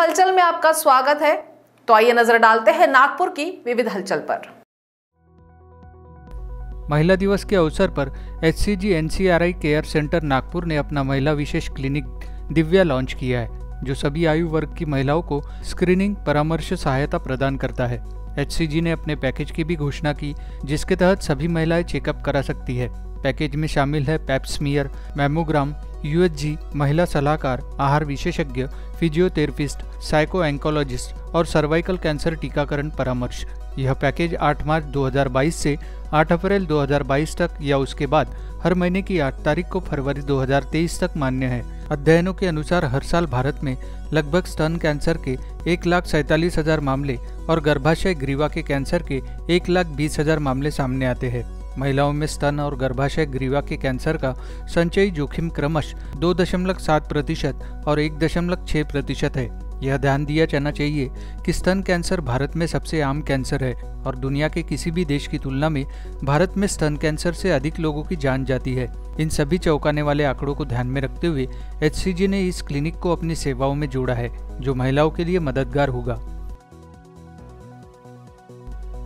हलचल में आपका स्वागत है। तो आइए नज़र डालते हैं नागपुर की विविध हलचल पर। महिला दिवस के अवसर पर H C G N C R I care centre Nagpur ने अपना महिला विशेष क्लिनिक दिव्या लॉन्च किया है, जो सभी आयु वर्ग की महिलाओं को स्क्रीनिंग, परामर्श, सहायता प्रदान करता है। एच सी जी ने अपने पैकेज की भी घोषणा की, जिसके तहत सभी महिलाएँ चेकअप करा सकती है। पैकेज में शामिल है पैप्समियर मैमोग्राम यूएचजी, महिला सलाहकार, आहार विशेषज्ञ, फिजियोथेरेपिस्ट साइको एंकोलॉजिस्ट और सर्वाइकल कैंसर टीकाकरण परामर्श। यह पैकेज 8 मार्च 2022 से 8 अप्रैल 2022 तक या उसके बाद हर महीने की 8 तारीख को फरवरी 2023 तक मान्य है। अध्ययनों के अनुसार हर साल भारत में लगभग स्तन कैंसर के एक लाख सैतालीस हज़ार मामले और गर्भाशय ग्रीवा के कैंसर के एक लाख बीस हज़ार मामले सामने आते हैं। महिलाओं में स्तन और गर्भाशय ग्रीवा के कैंसर का संचयी जोखिम क्रमश दो दशमलव सात प्रतिशत और एक दशमलव छह प्रतिशत है। यह ध्यान दिया जाना चाहिए कि स्तन कैंसर भारत में सबसे आम कैंसर है और दुनिया के किसी भी देश की तुलना में भारत में स्तन कैंसर से अधिक लोगों की जान जाती है। इन सभी चौंकाने वाले आंकड़ों को ध्यान में रखते हुए एचसीजी ने इस क्लिनिक को अपनी सेवाओं में जोड़ा है, जो महिलाओं के लिए मददगार होगा।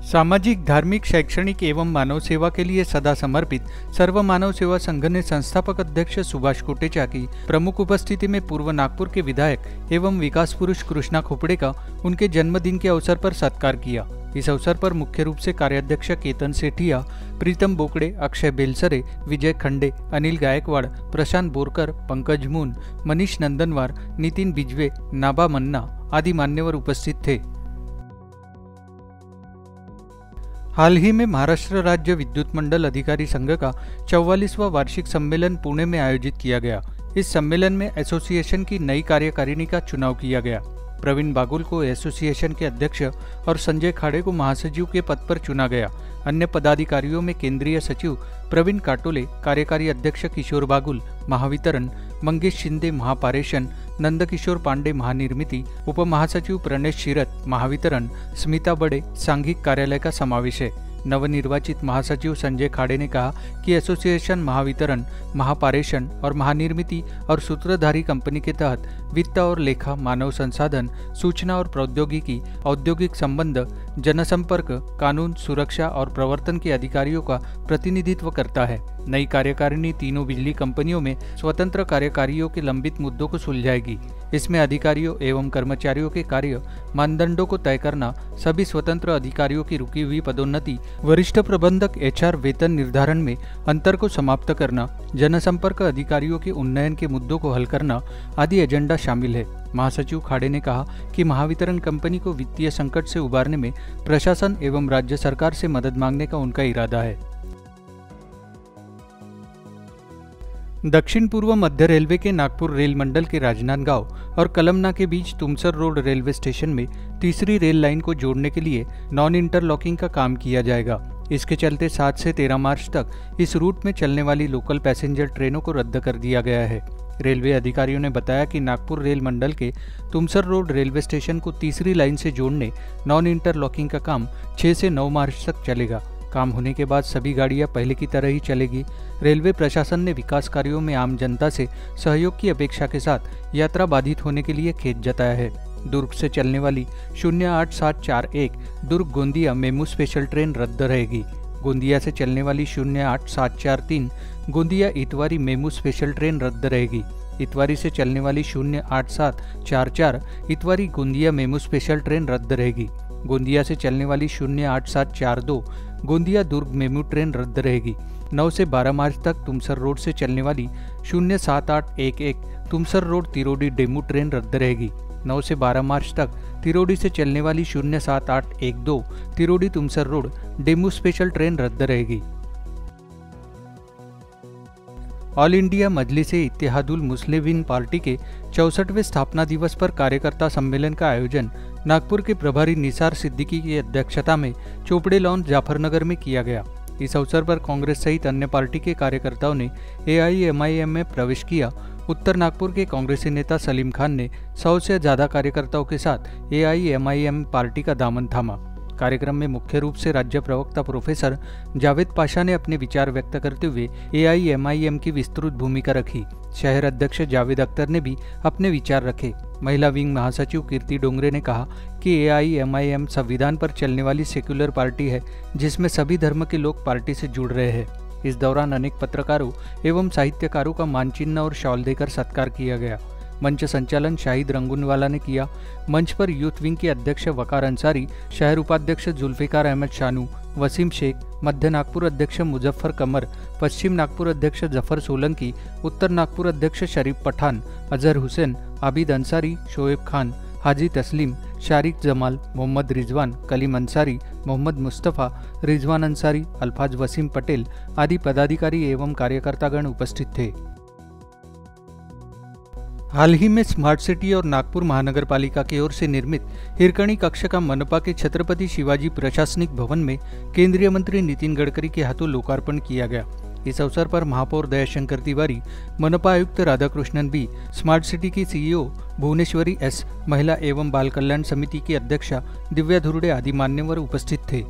सामाजिक, धार्मिक, शैक्षणिक एवं मानव सेवा के लिए सदा समर्पित सर्व मानव सेवा संघ ने संस्थापक अध्यक्ष सुभाष कोटेचा की प्रमुख उपस्थिति में पूर्व नागपुर के विधायक एवं विकास पुरुष कृष्णा खोपड़े का उनके जन्मदिन के अवसर पर सत्कार किया। इस अवसर पर मुख्य रूप से कार्याध्यक्ष केतन सेठिया, प्रीतम बोकड़े, अक्षय बेलसरे, विजय खंडे, अनिल गायकवाड़, प्रशांत बोरकर, पंकज मून, मनीष नंदनवार, नितिन बिजवे, नाबा मन्ना आदि मान्यवर उपस्थित थे। हाल ही में महाराष्ट्र राज्य विद्युत मंडल अधिकारी संघ का चौवालीसवा वार्षिक सम्मेलन पुणे में आयोजित किया गया। इस सम्मेलन में एसोसिएशन की नई कार्यकारिणी का चुनाव किया गया। प्रवीण बागुल को एसोसिएशन के अध्यक्ष और संजय खाड़े को महासचिव के पद पर चुना गया। अन्य पदाधिकारियों में केंद्रीय सचिव प्रवीण काटोले, कार्यकारी अध्यक्ष किशोर बागुल, महावितरण मंगेश शिंदे महापारेषण नंदकिशोर पांडे महानिर्मिती उपमहासचिव प्रणेश शिरत महावितरण स्मिता बड़े सांघिक कार्यालय का समावेश है नवनिर्वाचित महासचिव संजय खाड़े ने कहा कि एसोसिएशन महावितरण, महापारेषण और महानिर्मिति और सूत्रधारी कंपनी के तहत वित्त और लेखा, मानव संसाधन, सूचना और प्रौद्योगिकी, औद्योगिक संबंध, जनसंपर्क, कानून, सुरक्षा और प्रवर्तन के अधिकारियों का प्रतिनिधित्व करता है। नई कार्यकारिणी तीनों बिजली कंपनियों में स्वतंत्र कार्यकारियों के लंबित मुद्दों को सुलझाएगी। इसमें अधिकारियों एवं कर्मचारियों के कार्य मानदंडों को तय करना, सभी स्वतंत्र अधिकारियों की रुकी हुई पदोन्नति वरिष्ठ प्रबंधक एचआर वेतन निर्धारण में अंतर को समाप्त करना, जनसंपर्क अधिकारियों के उन्नयन के मुद्दों को हल करना आदि एजेंडा शामिल है। महासचिव खाड़े ने कहा कि महावितरण कंपनी को वित्तीय संकट से उबारने में प्रशासन एवं राज्य सरकार से मदद मांगने का उनका इरादा है। दक्षिण पूर्व मध्य रेलवे के नागपुर रेल मंडल के राजनांदगांव और कलमना के बीच तुमसर रोड रेलवे स्टेशन में तीसरी रेल लाइन को जोड़ने के लिए नॉन इंटरलॉकिंग का काम किया जाएगा। इसके चलते 7 से 13 मार्च तक इस रूट में चलने वाली लोकल पैसेंजर ट्रेनों को रद्द कर दिया गया है। रेलवे अधिकारियों ने बताया कि नागपुर रेल मंडल के तुमसर रोड रेलवे स्टेशन को तीसरी लाइन से जोड़ने नॉन इंटरलॉकिंग का काम 6 से 9 मार्च तक चलेगा। काम होने के बाद सभी गाड़ियाँ पहले की तरह ही चलेगी। रेलवे प्रशासन ने विकास कार्यों में आम जनता से सहयोग की अपेक्षा के साथ यात्रा बाधित होने के लिए खेत जताया है। दुर्ग से चलने वाली शून्य आठ सात चार एक Durg Gondia MEMU special train रद्द रहेगी। गोंदिया से चलने वाली शून्य आठ सात चार तीन Gondia Itwari MEMU special train रद्द रहेगी। इतवारी से चलने वाली शून्य आठ सात चार चार Itwari Gondia MEMU special train रद्द रहेगी। गोंदिया से चलने वाली शून्य आठ सात चार दो गोंदिया दुर्ग मेमू ट्रेन रद्द रहेगी। 9 से 12 मार्च तक तुमसर रोड से चलने वाली शून्य सात आठ एक एक Tumsar road Tirodi DEMU train रद्द रहेगी। 9 से 12 मार्च तक तिरोडी से चलने वाली शून्य सात आठ एक दो Tirodi Tumsar Road DEMU special train रद्द रहेगी। ऑल इंडिया मजलिस इतिहादुल मुस्लिमीन पार्टी के चौसठवें स्थापना दिवस पर कार्यकर्ता सम्मेलन का आयोजन नागपुर के प्रभारी निसार सिद्दीकी की अध्यक्षता में चोपड़े लॉन जाफरनगर में किया गया। इस अवसर पर कांग्रेस सहित अन्य पार्टी के कार्यकर्ताओं ने एआईएमआईएम में प्रवेश किया। उत्तर नागपुर के कांग्रेसी नेता सलीम खान ने सौ से ज़्यादा कार्यकर्ताओं के साथ एआईएमआईएम पार्टी का दामन थामा। कार्यक्रम में मुख्य रूप से राज्य प्रवक्ता प्रोफेसर जावेद पाशा ने अपने विचार व्यक्त करते हुए एआईएमआईएम की विस्तृत भूमिका रखी। शहर अध्यक्ष जावेद अख्तर ने भी अपने विचार रखे। महिला विंग महासचिव कीर्ति डोंगरे ने कहा कि ए आई एम आई एम संविधान पर चलने वाली सेक्युलर पार्टी है, जिसमें सभी धर्म के लोग पार्टी से जुड़ रहे हैं। इस दौरान अनेक पत्रकारों एवं साहित्यकारों का मानचिन्ह और शॉल देकर सत्कार किया गया। मंच संचालन शाहिद रंगूनवाला ने किया। मंच पर यूथ विंग के अध्यक्ष वकार अंसारी, शहर उपाध्यक्ष जुल्फिकार अहमद शानू, वसीम शेख, मध्य नागपुर अध्यक्ष मुजफ्फर कमर, पश्चिम नागपुर अध्यक्ष ज़फ़र सोलंकी, उत्तर नागपुर अध्यक्ष शरीफ पठान, अजहर हुसैन, आबिद अंसारी, शोएब खान, हाजी तस्लीम, शारिक जमाल, मोहम्मद रिजवान, कलीम अंसारी, मोहम्मद मुस्तफ़ा, रिजवान अंसारी, अल्फाज वसीम पटेल आदि पदाधिकारी एवं कार्यकर्तागण उपस्थित थे। हाल ही में स्मार्ट सिटी और नागपुर महानगर पालिका की ओर से निर्मित हिरकणी कक्ष का मनपा के छत्रपति शिवाजी प्रशासनिक भवन में केंद्रीय मंत्री नितिन गडकरी के हाथों लोकार्पण किया गया। इस अवसर पर महापौर दयाशंकर तिवारी, मनपा आयुक्त राधाकृष्णन बी स्मार्ट सिटी की सीईओ भुवनेश्वरी एस, महिला एवं बाल कल्याण समिति की अध्यक्षा दिव्या धुरडे आदि मान्यवर उपस्थित थे।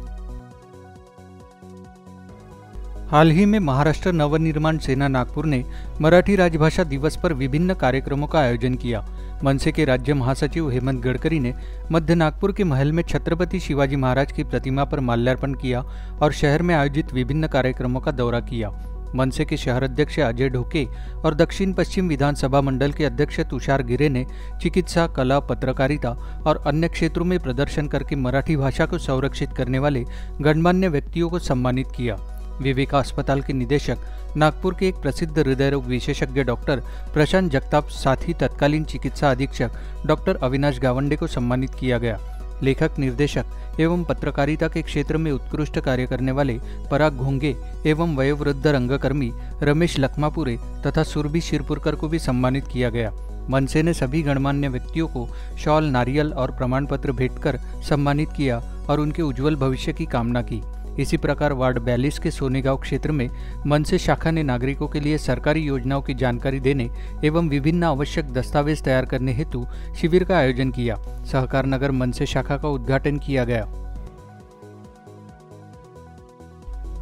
हाल ही में महाराष्ट्र नवनिर्माण सेना नागपुर ने मराठी राजभाषा दिवस पर विभिन्न कार्यक्रमों का आयोजन किया। मनसे के राज्य महासचिव हेमंत गडकरी ने मध्य नागपुर के महल में छत्रपति शिवाजी महाराज की प्रतिमा पर माल्यार्पण किया और शहर में आयोजित विभिन्न कार्यक्रमों का दौरा किया। मनसे के शहर अध्यक्ष अजय ढोके और दक्षिण पश्चिम विधानसभा मंडल के अध्यक्ष तुषार गिरे ने चिकित्सा, कला, पत्रकारिता और अन्य क्षेत्रों में प्रदर्शन करके मराठी भाषा को संरक्षित करने वाले गणमान्य व्यक्तियों को सम्मानित किया। विवेका अस्पताल के निदेशक, नागपुर के एक प्रसिद्ध हृदय रोग विशेषज्ञ डॉक्टर प्रशांत जगताप, साथ ही तत्कालीन चिकित्सा अधीक्षक डॉक्टर अविनाश गावंडे को सम्मानित किया गया। लेखक, निर्देशक एवं पत्रकारिता के क्षेत्र में उत्कृष्ट कार्य करने वाले पराग घोंगे एवं वयोवृद्ध रंगकर्मी रमेश लखमापुरे तथा सुरभि शिरपुरकर को भी सम्मानित किया गया। मनसे ने सभी गणमान्य व्यक्तियों को शॉल, नारियल और प्रमाण पत्र भेंट कर सम्मानित किया और उनके उज्जवल भविष्य की कामना की। इसी प्रकार वार्ड बयालीस के सोनेगांव क्षेत्र में मनसे शाखा ने नागरिकों के लिए सरकारी योजनाओं की जानकारी देने एवं विभिन्न आवश्यक दस्तावेज़ तैयार करने हेतु शिविर का आयोजन किया। सहकार नगर मनसे शाखा का उद्घाटन किया गया।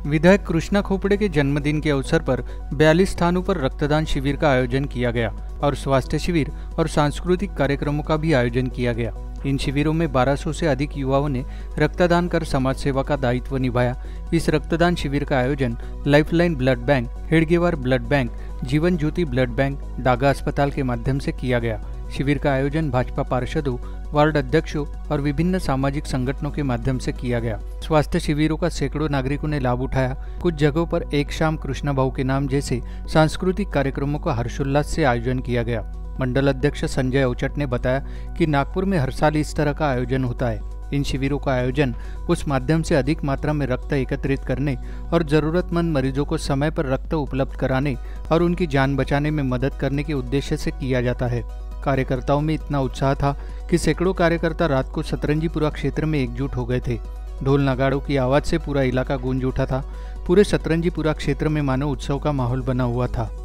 विधायक कृष्णा खोपड़े के जन्मदिन के अवसर पर बयालीस स्थानों पर रक्तदान शिविर का आयोजन किया गया और स्वास्थ्य शिविर और सांस्कृतिक कार्यक्रमों का भी आयोजन किया गया। इन शिविरों में 1200 से अधिक युवाओं ने रक्तदान कर समाज सेवा का दायित्व निभाया। इस रक्तदान शिविर का आयोजन lifeline blood bank, Hedgewar blood bank, Jeevan Jyoti blood bank, Daga अस्पताल के माध्यम से किया गया। शिविर का आयोजन भाजपा पार्षदों, वार्ड अध्यक्षों और विभिन्न सामाजिक संगठनों के माध्यम से किया गया। स्वास्थ्य शिविरों का सैकड़ों नागरिकों ने लाभ उठाया। कुछ जगहों पर एक शाम कृष्णा भाऊ के नाम जैसे सांस्कृतिक कार्यक्रमों का हर्षोल्लास से आयोजन किया गया। मंडल अध्यक्ष संजय औचट ने बताया कि नागपुर में हर साल इस तरह का आयोजन होता है। इन शिविरों का आयोजन उस माध्यम से अधिक मात्रा में रक्त एकत्रित करने और जरूरतमंद मरीजों को समय पर रक्त उपलब्ध कराने और उनकी जान बचाने में मदद करने के उद्देश्य से किया जाता है। कार्यकर्ताओं में इतना उत्साह था कि सैकड़ों कार्यकर्ता रात को सतरंजीपुरा क्षेत्र में एकजुट हो गए थे। ढोल नगाड़ों की आवाज़ से पूरा इलाका गूंज उठा था। पूरे सतरंजीपुरा क्षेत्र में मानव उत्सव का माहौल बना हुआ था।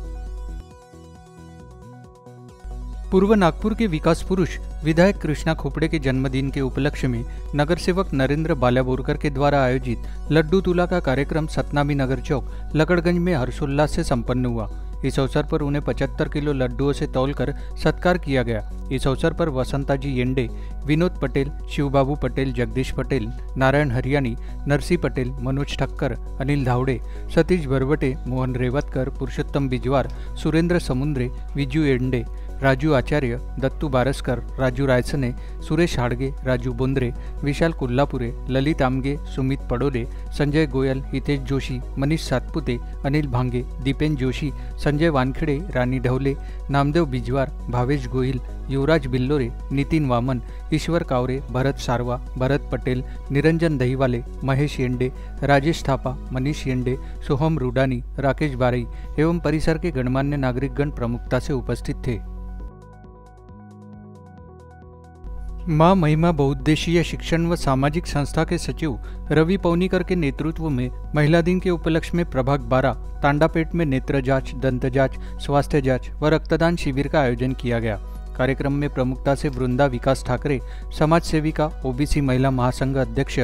पूर्व नागपुर के विकास पुरुष विधायक कृष्णा खोपड़े के जन्मदिन के उपलक्ष्य में नगर सेवक नरेंद्र बाल्याबोरकर के द्वारा आयोजित लड्डू तुला का कार्यक्रम सतनामी नगर चौक, लकड़गंज में हर्षोल्लास से संपन्न हुआ। इस अवसर पर उन्हें 75 किलो लड्डुओं से तौलकर सत्कार किया गया। इस अवसर पर वसंताजी येंडे, विनोद पटेल, शिवबाबू पटेल, जगदीश पटेल, नारायण हरियाणी, नरसी पटेल, मनोज ठक्कर, अनिल धावड़े, सतीश बरवटे मोहन रेवतकर, पुरुषोत्तम बिजवार, सुरेंद्र समुद्रे, विजू येंडे राजू आचार्य दत्तू बारसकर राजू रायसने सुरेश हाडगे राजू बोंद्रे विशाल कोल्हापुरे ललित आमगे सुमित पडोले संजय गोयल हितेश जोशी मनीष सातपुते अनिल भांगे दीपेन जोशी संजय वानखेडे राणी ढवले नामदेव बिजवार भावेश गोहिल युवराज बिल्लोरे नितीन वामन ईश्वर कावरे भरत सारवा भरत पटेल निरंजन दहीवाले महेश येंडे राजेश थापा मनीष येंडे सोहम रुडानी राकेश बारई एवं परिसर के गणमान्य नागरिकगण प्रमुखता से उपस्थित थे। माँ महिमा बहुउद्देशीय शिक्षण व सामाजिक संस्था के सचिव रवि पौनीकर के नेतृत्व में महिला दिन के उपलक्ष्य में प्रभाग 12 तांडापेट में नेत्र जाँच, दंत जाँच, स्वास्थ्य जाँच व रक्तदान शिविर का आयोजन किया गया। कार्यक्रम में प्रमुखता से वृंदा विकास ठाकरे, समाज सेविका, ओबीसी महिला महासंघ अध्यक्ष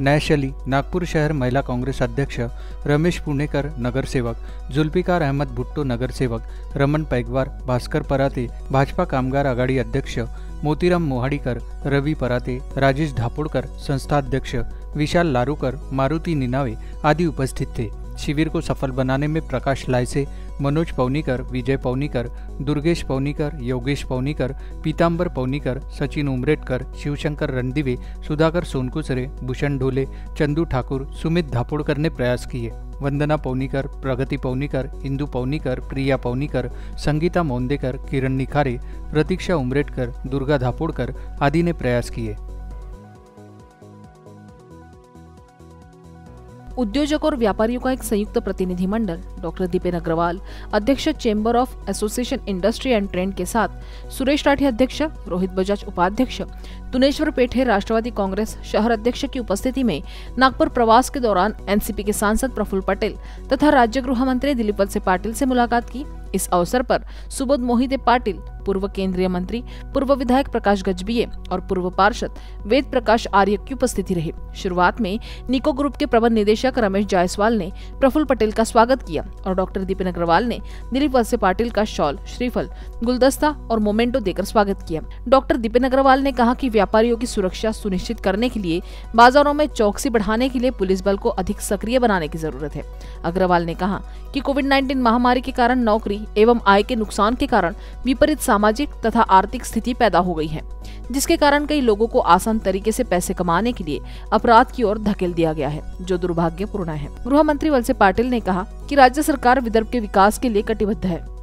नैश नागपुर शहर महिला कांग्रेस अध्यक्ष, रमेश पुणेकर नगरसेवक जुल्फिकार अहमद भुट्टो नगरसेवक रमन पैगवार, भास्कर पराते, भाजपा कामगार आघाडी अध्यक्ष मोतीराम मोहाडीकर रवि पराते राजेश धापोडकर संस्थाध्यक्ष विशाल लारूकर मारुती निनावे आदि उपस्थित थे. शिविर को सफल बनाने में प्रकाश लायसे मनोज पवनीकर, विजय पवनीकर, दुर्गेश पवनीकर, योगेश पवनीकर पीताम्बर पवनीकर, सचिन उमरेटकर, शिवशंकर रणदिवे, सुधाकर सोनकुसरे, भूषण ढोले, चंदू ठाकुर, सुमित धापोड़कर ने प्रयास किए। वंदना पवनीकर, प्रगति पवनीकर, इंदू पवनीकर, प्रिया पवनीकर, संगीता मोंदेकर, किरण निखारे, प्रतीक्षा उमरेटकर, दुर्गा धापोड़कर आदि ने प्रयास किए। उद्योजक और व्यापारियों का एक संयुक्त प्रतिनिधि मंडल, डॉक्टर दीपेन अग्रवाल, अध्यक्ष chamber of association industry and trade के साथ, सुरेश राठी अध्यक्ष, रोहित बजाज उपाध्यक्ष तुनेश्वर पेठे, राष्ट्रवादी कांग्रेस, शहर अध्यक्ष की उपस्थिति में, नागपुर प्रवास के दौरान एनसीपी के सांसद प्रफुल्ल पटेल तथा राज्य गृह मंत्री दिलीप वत्से पाटिल से मुलाकात की। इस अवसर पर सुबोध मोहिते पाटिल, पूर्व केंद्रीय मंत्री, पूर्व विधायक प्रकाश गजबीये और पूर्व पार्षद वेद प्रकाश आर्य की उपस्थिति रही। शुरुआत में निको ग्रुप के प्रबंध निदेशक रमेश जायसवाल ने प्रफुल्ल पटेल का स्वागत किया और डॉक्टर दीपिन अग्रवाल ने दिलीप वत्स्य पाटिल का शॉल, श्रीफल, गुलदस्ता और मोमेंटो देकर स्वागत किया। डॉक्टर दीपिन अग्रवाल ने कहा की व्यापारियों की सुरक्षा सुनिश्चित करने के लिए बाजारों में चौकसी बढ़ाने के लिए पुलिस बल को अधिक सक्रिय बनाने की ज़रूरत है। अग्रवाल ने कहा की कोविड 19 महामारी के कारण नौकरी एवं आय के नुकसान के कारण विपरीत सामाजिक तथा आर्थिक स्थिति पैदा हो गई है, जिसके कारण कई लोगों को आसान तरीके से पैसे कमाने के लिए अपराध की ओर धकेल दिया गया है, जो दुर्भाग्यपूर्ण है। गृह मंत्री वलसे पाटिल ने कहा कि राज्य सरकार विदर्भ के विकास के लिए कटिबद्ध है।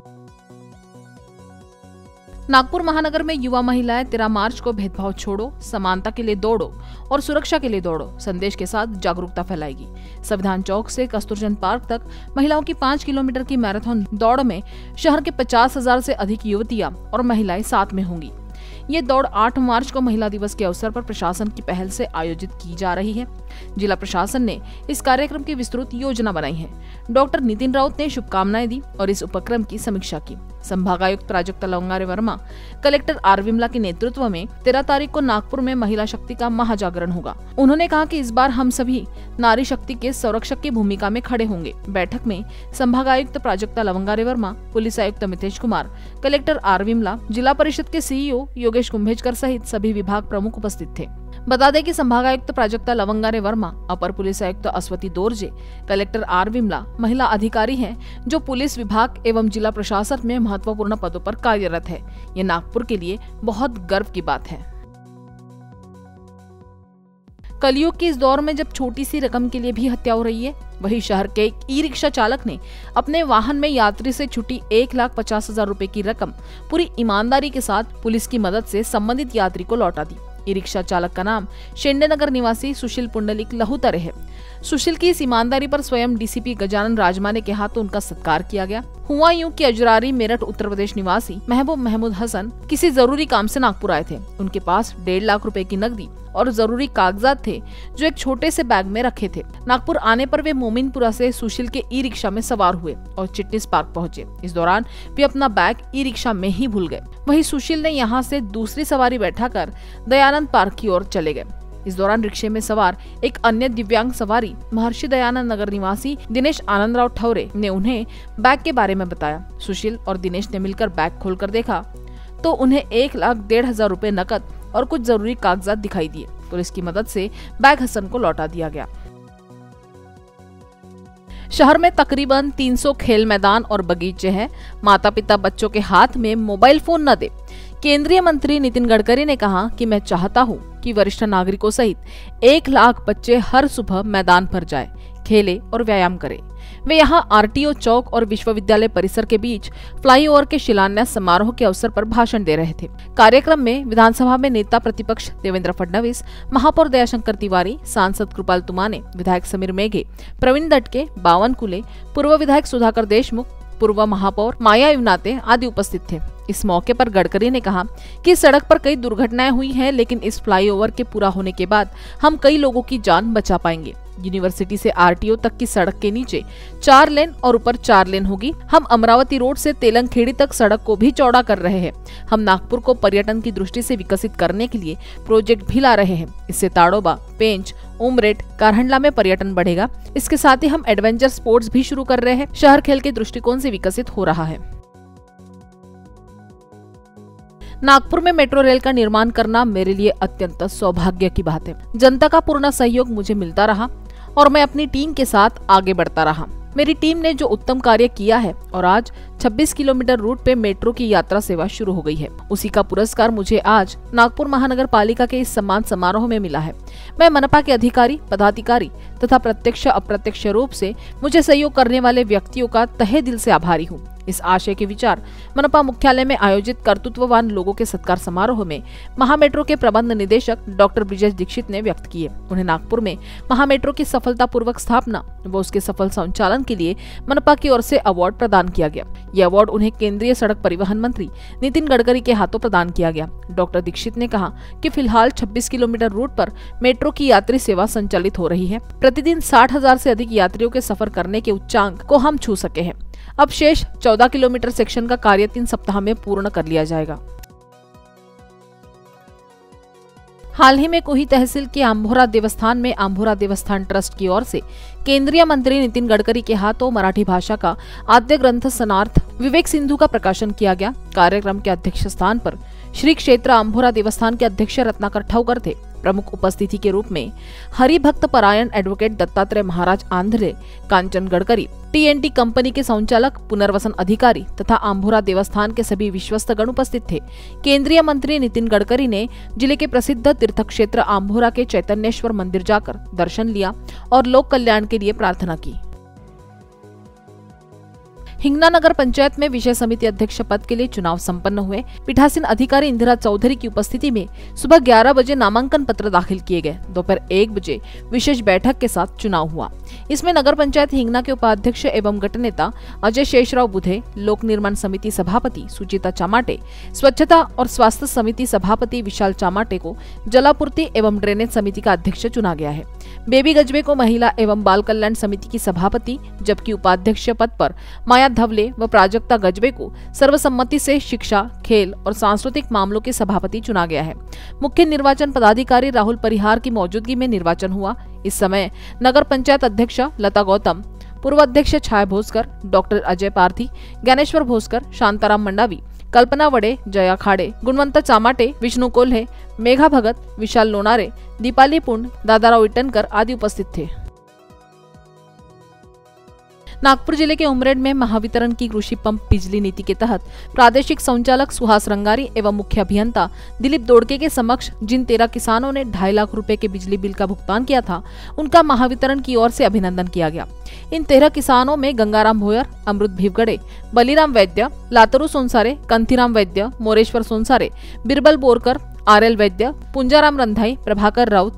नागपुर महानगर में युवा महिलाएँ तेरह मार्च को भेदभाव छोड़ो, समानता के लिए दौड़ो और सुरक्षा के लिए दौड़ो, संदेश के साथ जागरूकता फैलाएगी। संविधान चौक से कस्तूरचंद पार्क तक महिलाओं की पाँच किलोमीटर की मैराथन दौड़ में शहर के पचास हज़ार से अधिक युवतियाँ और महिलाएँ साथ में होंगी। ये दौड़ 8 मार्च को महिला दिवस के अवसर पर प्रशासन की पहल से आयोजित की जा रही है। जिला प्रशासन ने इस कार्यक्रम की विस्तृत योजना बनाई है। डॉक्टर नितिन राउत ने शुभकामनाएँ दी और इस उपक्रम की समीक्षा की। संभागायुक्त प्राजक्ता लवंगारे वर्मा, कलेक्टर आर विमला के नेतृत्व में तेरह तारीख को नागपुर में महिला शक्ति का महाजागरण होगा। उन्होंने कहा कि इस बार हम सभी नारी शक्ति के संरक्षक की भूमिका में खड़े होंगे। बैठक में संभागायुक्त प्राजक्ता लवंगारे वर्मा, पुलिस आयुक्त मितेश कुमार, कलेक्टर आर विमला, जिला परिषद के सीईओ योगेश कुंभेजकर सहित सभी विभाग प्रमुख उपस्थित थे। बता दें कि संभागायुक्त प्राजक्ता लवंगारे वर्मा, अपर पुलिस आयुक्त अश्वती दोरजे, कलेक्टर आर विमला, महिला अधिकारी हैं, जो पुलिस विभाग एवं जिला प्रशासन में महत्वपूर्ण पदों पर कार्यरत है। ये नागपुर के लिए बहुत गर्व की बात है। कलयुग के इस दौर में जब छोटी सी रकम के लिए भी हत्या हो रही है, वही शहर के एक ई रिक्शा चालक ने अपने वाहन में यात्री से छुट्टी एक लाख पचास हज़ार रूपए की रकम पूरी ईमानदारी के साथ पुलिस की मदद से संबंधित यात्री को लौटा दी। ई रिक्शा चालक का नाम शेंडे नगर निवासी सुशील पुंडलिक लहुतरे है। सुशील की इस ईमानदारी पर स्वयं डीसीपी गजानन राजमा ने कहा तो उनका सत्कार किया गया। हुआ यूँ कि अजरारी मेरठ उत्तर प्रदेश निवासी महबूब महमूद हसन किसी ज़रूरी काम से नागपुर आए थे। उनके पास डेढ़ लाख रुपए की नकदी और ज़रूरी कागजात थे, जो एक छोटे से बैग में रखे थे। नागपुर आने पर वे मोमिनपुरा से सुशील के ई रिक्शा में सवार हुए और चिट्टिस पार्क पहुँचे। इस दौरान वे अपना बैग ई रिक्शा में ही भूल गए। वही सुशील ने यहाँ से दूसरी सवारी बैठाकर दयानंद पार्क की ओर चले गए। इस दौरान रिक्शे में सवार एक अन्य दिव्यांग सवारी, महर्षि दयानंद नगर निवासी दिनेश आनंद राव ठौरे ने उन्हें बैग के बारे में बताया। सुशील और दिनेश ने मिलकर बैग खोलकर देखा तो उन्हें एक लाख डेढ़ हज़ार रूपए नकद और कुछ ज़रूरी कागजात दिखाई दिए। पुलिस की मदद से बैग हसन को लौटा दिया गया। शहर में तकरीबन 300 खेल मैदान और बगीचे हैं। माता पिता बच्चों के हाथ में मोबाइल फ़ोन न दे। केंद्रीय मंत्री नितिन गडकरी ने कहा कि मैं चाहता हूँ कि वरिष्ठ नागरिकों सहित एक लाख बच्चे हर सुबह मैदान पर जाए, खेले और व्यायाम करें। वे यहाँ आरटीओ चौक और विश्वविद्यालय परिसर के बीच फ्लाईओवर के शिलान्यास समारोह के अवसर पर भाषण दे रहे थे। कार्यक्रम में विधानसभा में नेता प्रतिपक्ष देवेंद्र फडणवीस, महापौर दयाशंकर तिवारी, सांसद कृपाल तुमाने, विधायक समीर मेघे, प्रवीण दटके बावन कुले, पूर्व विधायक सुधाकर देशमुख, पूर्व महापौर माया युवनाते आदि उपस्थित थे। इस मौके पर गडकरी ने कहा कि सड़क पर कई दुर्घटनाएँ हुई हैं, लेकिन इस फ्लाईओवर के पूरा होने के बाद हम कई लोगों की जान बचा पाएँगे। यूनिवर्सिटी से आरटीओ तक की सड़क के नीचे चार लेन और ऊपर चार लेन होगी। हम अमरावती रोड से तेलंगखेड़ी तक सड़क को भी चौड़ा कर रहे हैं। हम नागपुर को पर्यटन की दृष्टि से विकसित करने के लिए प्रोजेक्ट भी ला रहे हैं। इससे ताड़ोबा, पेंच, उमरेट, कारहंडला में पर्यटन बढ़ेगा। इसके साथ ही हम एडवेंचर स्पोर्ट्स भी शुरू कर रहे हैं। शहर खेल के दृष्टिकोण से विकसित हो रहा है। नागपुर में मेट्रो रेल का निर्माण करना मेरे लिए अत्यंत सौभाग्य की बात है। जनता का पूर्ण सहयोग मुझे मिलता रहा और मैं अपनी टीम के साथ आगे बढ़ता रहा। मेरी टीम ने जो उत्तम कार्य किया है और आज 26 किलोमीटर रूट पे मेट्रो की यात्रा सेवा शुरू हो गई है। उसी का पुरस्कार मुझे आज नागपुर महानगर पालिका के इस सम्मान समारोह में मिला है। मैं मनपा के अधिकारी, पदाधिकारी तथा प्रत्यक्ष अप्रत्यक्ष रूप से मुझे सहयोग करने वाले व्यक्तियों का तहे दिल से आभारी हूँ। इस आशय के विचार मनपा मुख्यालय में आयोजित कर्तृत्ववान लोगों के सत्कार समारोह में महामेट्रो के प्रबंध निदेशक डॉक्टर ब्रिजेश दीक्षित ने व्यक्त किए। उन्हें नागपुर में महामेट्रो की सफलता पूर्वक स्थापना व उसके सफल संचालन के लिए मनपा की ओर से अवार्ड प्रदान किया गया। ये अवार्ड उन्हें केंद्रीय सड़क परिवहन मंत्री नितिन गडकरी के हाथों प्रदान किया गया। डॉक्टर दीक्षित ने कहा कि फ़िलहाल 26 किलोमीटर रूट पर मेट्रो की यात्री सेवा संचालित हो रही है। प्रतिदिन साठ हज़ार अधिक यात्रियों के सफ़र करने के उच्चांक को हम छू सके हैं। अब शेष 14 किलोमीटर सेक्शन का कार्य तीन सप्ताह में पूर्ण कर लिया जाएगा। हाल ही में कोही तहसील के आम्भोरा देवस्थान में आम्भोरा देवस्थान ट्रस्ट की ओर से केंद्रीय मंत्री नितिन गडकरी के हाथों मराठी भाषा का आद्य ग्रंथ सनार्थ विवेक सिंधु का प्रकाशन किया गया। कार्यक्रम के अध्यक्ष स्थान पर श्री क्षेत्र आम्भोरा देवस्थान के अध्यक्ष रत्नाकर ठौकर थे। प्रमुख उपस्थिति के रूप में हरिभक्त परायण advocate Dattatreya Maharaj Andhre, Kanchan Gadkari TNT company के संचालक, पुनर्वसन अधिकारी तथा आम्भोरा देवस्थान के सभी विश्वस्त गण उपस्थित थे। केंद्रीय मंत्री नितिन गडकरी ने ज़िले के प्रसिद्ध तीर्थ क्षेत्र आम्भोरा के चैतन्यश्वर मंदिर जाकर दर्शन लिया और लोक कल्याण के लिए प्रार्थना की। हिंगना नगर पंचायत में विषय समिति अध्यक्ष पद के लिए चुनाव संपन्न हुए। पीठासीन अधिकारी इंदिरा चौधरी की उपस्थिति में सुबह 11 बजे नामांकन पत्र दाखिल किए गए। दोपहर एक बजे विशेष बैठक के साथ चुनाव हुआ। इसमें नगर पंचायत हिंगना के उपाध्यक्ष एवं गट नेता अजय शेषराव बुधे, लोक निर्माण समिति सभापति सुचिता चामाटे, स्वच्छता और स्वास्थ्य समिति सभापति विशाल चामाटे को जलापूर्ति एवं ड्रेनेज समिति का अध्यक्ष चुना गया है। बेबी गजबे को महिला एवं बाल कल्याण समिति की सभापति, जबकि उपाध्यक्ष पद पर माया धवले व प्राजक्ता गजबे को सर्वसम्मति से शिक्षा, खेल और सांस्कृतिक मामलों के सभापति चुना गया है। मुख्य निर्वाचन पदाधिकारी राहुल परिहार की मौजूदगी में निर्वाचन हुआ। इस समय नगर पंचायत अध्यक्ष लता गौतम पूर्व अध्यक्ष छाया भोसकर डॉक्टर अजय पार्थी, ज्ञानेश्वर भोसकर शांताराम मंडावी, कल्पना वडे, जया खाडे, गुणवंत चामाटे, विष्णु कोल्हे, मेघा भगत, विशाल लोनारे दीपाली पुंड, दादाराव इटनकर आदि उपस्थित थे। नागपुर ज़िले के उमरेड में महावितरण की कृषि पंप बिजली नीति के तहत प्रादेशिक संचालक सुहास रंगारी एवं मुख्य अभियंता दिलीप दोड़के के समक्ष जिन तेरह किसानों ने ढाई लाख रुपए के बिजली बिल का भुगतान किया था, उनका महावितरण की ओर से अभिनंदन किया गया। इन तेरह किसानों में गंगाराम भोयर, अमृत भीवगड़े, बलिराम वैद्य, लातरू सोनसारे कंथीराम वैद्य, मोरेश्वर सोनसारे, बिरबल बोरकर, आर एल वैद्य, पुंजाराम रंधाई, प्रभाकर राउत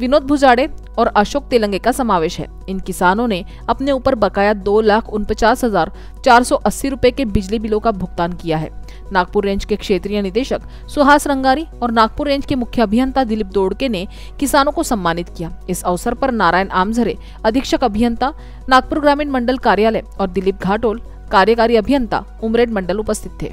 विनोद भुजाड़े और अशोक तेलंगे का समावेश है। इन किसानों ने अपने ऊपर बकाया दो लाख उनपचास हज़ार चार सौ अस्सी रूपए के बिजली बिलों का भुगतान किया है। नागपुर रेंज के क्षेत्रीय निदेशक सुहास रंगारी और नागपुर रेंज के मुख्य अभियंता दिलीप दोड़के ने किसानों को सम्मानित किया। इस अवसर पर नारायण आमझरे, अधीक्षक अभियंता, नागपुर ग्रामीण मंडल कार्यालय और दिलीप घाटोल, कार्यकारी अभियंता, उमरेड मंडल उपस्थित थे।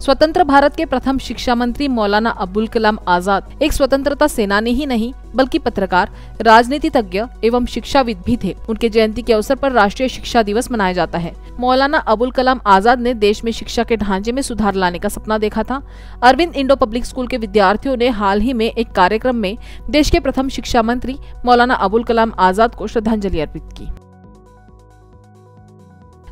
स्वतंत्र भारत के प्रथम शिक्षा मंत्री मौलाना अबुल कलाम आज़ाद एक स्वतंत्रता सेनानी ही नहीं, बल्कि पत्रकार राजनीति तज्ञ एवं शिक्षाविद भी थे। उनके जयंती के अवसर पर राष्ट्रीय शिक्षा दिवस मनाया जाता है। मौलाना अबुल कलाम आज़ाद ने देश में शिक्षा के ढांचे में सुधार लाने का सपना देखा था। अरविंद इंडो पब्लिक स्कूल के विद्यार्थियों ने हाल ही में एक कार्यक्रम में देश के प्रथम शिक्षा मंत्री मौलाना अबुल कलाम आज़ाद को श्रद्धांजलि अर्पित की।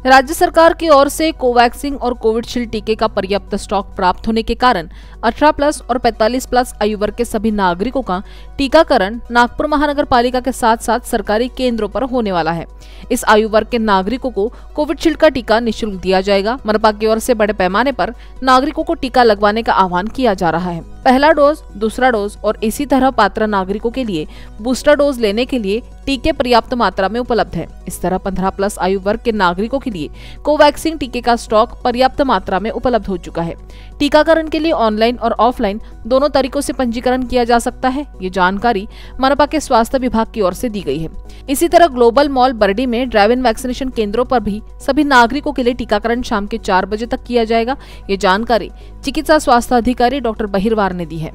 राज्य सरकार की ओर से कोवैक्सिन और कोविडशील्ड टीके का पर्याप्त स्टॉक प्राप्त होने के कारण 18 प्लस और 45 प्लस आयु वर्ग के सभी नागरिकों का टीकाकरण नागपुर महानगर पालिका के साथ साथ सरकारी केंद्रों पर होने वाला है। इस आयु वर्ग के नागरिकों को कोविडशील्ड का टीका निःशुल्क दिया जाएगा। मनपा की ओर से बड़े पैमाने पर नागरिकों को टीका लगवाने का आह्वान किया जा रहा है। पहला डोज, दूसरा डोज और इसी तरह पात्र नागरिकों के लिए बूस्टर डोज लेने के लिए टीके पर्याप्त मात्रा में उपलब्ध है। इस तरह 15 प्लस आयु वर्ग के नागरिकों के लिए कोवैक्सीन टीके का स्टॉक पर्याप्त मात्रा में उपलब्ध हो चुका है। टीकाकरण के लिए ऑनलाइन और ऑफलाइन दोनों तरीकों से पंजीकरण किया जा सकता है। ये जानकारी मनपा के स्वास्थ्य विभाग की ओर से दी गई है। इसी तरह ग्लोबल मॉल बर्डी में ड्राइव इन वैक्सीनेशन केंद्रों पर भी सभी नागरिकों के लिए टीकाकरण शाम के चार बजे तक किया जाएगा। ये जानकारी चिकित्सा स्वास्थ्य अधिकारी डॉक्टर बहिरवार ने दी है।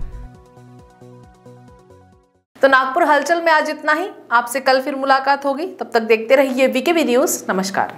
तो नागपुर हलचल में आज इतना ही। आपसे कल फिर मुलाकात होगी। तब तक देखते रहिए वीके न्यूज़। नमस्कार।